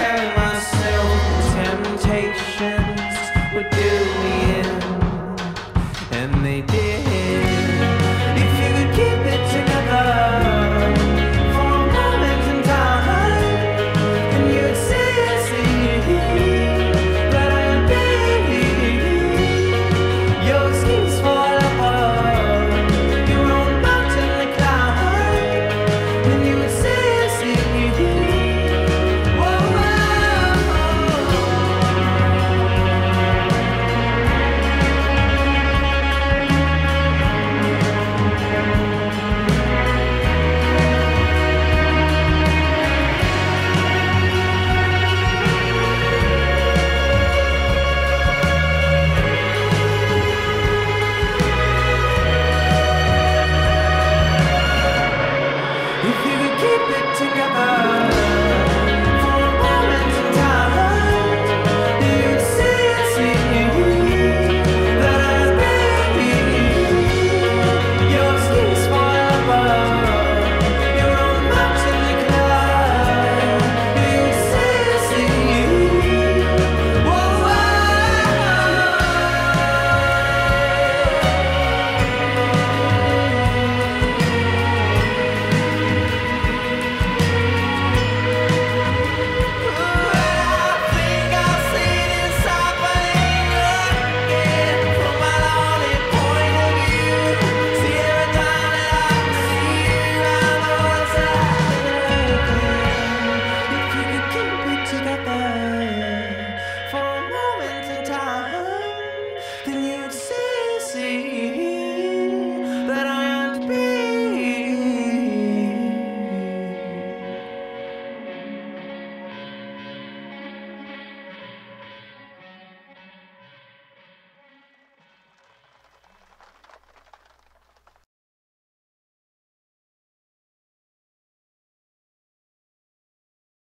telling my keep it together.